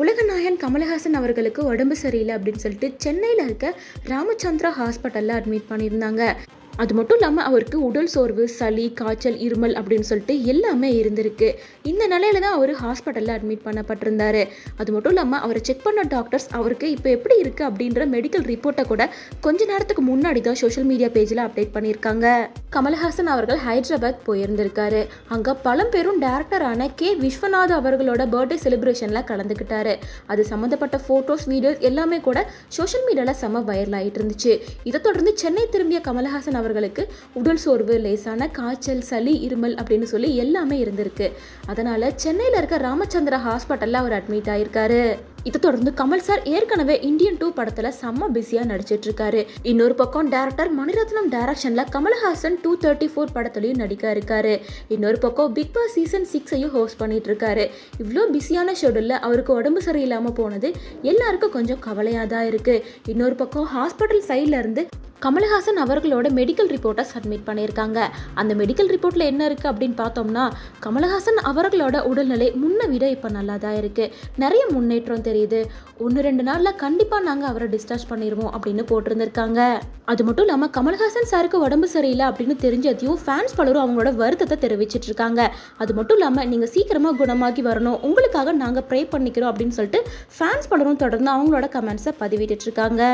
உலகநாயகன் கமலஹாசன் அவர்களுக்கு உடம்பு சரியில்லை அப்படின்னு சொல்லிட்டு சென்னையில் இருக்க ராமச்சந்திரா ஹாஸ்பிட்டலில் அட்மிட் பண்ணியிருந்தாங்க. அது மட்டும் இல்லாமல் அவருக்கு உடல் சோர்வு சளி காய்ச்சல் இருமல் அப்படின்னு சொல்லிட்டு எல்லாமே இருந்திருக்கு. இந்த நிலையில தான் அவர் ஹாஸ்பிட்டலில் அட்மிட் பண்ணப்பட்டிருந்தாரு. அது மட்டும் இல்லாமல் அவரை செக் பண்ண டாக்டர்ஸ் அவருக்கு இப்போ எப்படி இருக்குது அப்படின்ற மெடிக்கல் ரிப்போர்ட்டை கூட கொஞ்ச நேரத்துக்கு முன்னாடி தான் சோஷியல் மீடியா பேஜில் அப்டேட் பண்ணியிருக்காங்க. கமலஹாசன் அவர்கள் ஹைதராபாத் போயிருந்திருக்காரு. அங்கே பழம்பெரும் டேரக்டரான கே. விஸ்வநாத் அவர்களோட பர்த்டே செலிப்ரேஷனில் கலந்துக்கிட்டாரு. அது சம்மந்தப்பட்ட ஃபோட்டோஸ் வீடியோஸ் எல்லாமே கூட சோஷியல் மீடியாவில் செம வைரல் ஆகிட்டு இருந்துச்சு. இதை தொடர்ந்து சென்னை திரும்பிய கமலஹாசன் அவர்களுக்கு உடல் சோர்வு லேசான காய்ச்சல் சளி இருமல் அப்படின்னு சொல்லி எல்லாமே இருந்திருக்கு. அதனால சென்னையில் இருக்க ராமச்சந்திரா ஹாஸ்பிட்டலில் அவர் அட்மிட் ஆயிருக்காரு. இதை தொடர்ந்து கமல் சார் ஏற்கனவே இந்தியன் டூ படத்துல செம்ம பிஸியா நடிச்சிட்டு இருக்காரு. இன்னொரு பக்கம் டேரக்டர் மணிரத்னம் டைரக்ஷன்ல கமல்ஹாசன் டூ தேர்ட்டி ஃபோர் படத்துலயும் நடிக்க இருக்காரு. இன்னொரு பக்கம் பிக் பாஸ் சீசன் சிக்ஸையும் ஹோஸ்ட் பண்ணிட்டு இருக்காரு. இவ்வளோ பிஸியான ஷெடியூல்ல அவருக்கு உடம்பு சரியில்லாம போனது எல்லாருக்கும் கொஞ்சம் கவலையாக தான் இருக்கு. இன்னொரு பக்கம் ஹாஸ்பிட்டல் சைட்ல இருந்து கமல்ஹாசன் அவர்களோட மெடிக்கல் ரிப்போர்ட்டை சப்மிட் பண்ணியிருக்காங்க. அந்த மெடிக்கல் ரிப்போர்ட்டில் என்ன இருக்குது அப்படின்னு பார்த்தோம்னா கமல்ஹாசன் அவர்களோட உடல்நிலை முன்ன விட இப்போ நல்லா தான் இருக்குது நிறைய முன்னேற்றம் தெரியுது. ஒன்று ரெண்டு நாளில் கண்டிப்பாக நாங்கள் அவரை டிஸ்சார்ஜ் பண்ணிடுவோம் அப்படின்னு போட்டிருந்திருக்காங்க. அது மட்டும் இல்லாமல் கமல்ஹாசன் சாருக்கு உடம்பு சரியில்லை அப்படின்னு தெரிஞ்சதையும் ஃபேன்ஸ் பலரும் அவங்களோட வருத்தத்தை தெரிவிச்சிட்டு இருக்காங்க. அது மட்டும் இல்லாமல் நீங்கள் சீக்கிரமாக குணமாகி வரணும். உங்களுக்காக நாங்கள் ப்ரே பண்ணிக்கிறோம் அப்படின்னு சொல்லிட்டு ஃபேன்ஸ் பலரும் தொடர்ந்து அவங்களோட கமெண்ட்ஸை பதிவிட்டு இருக்காங்க.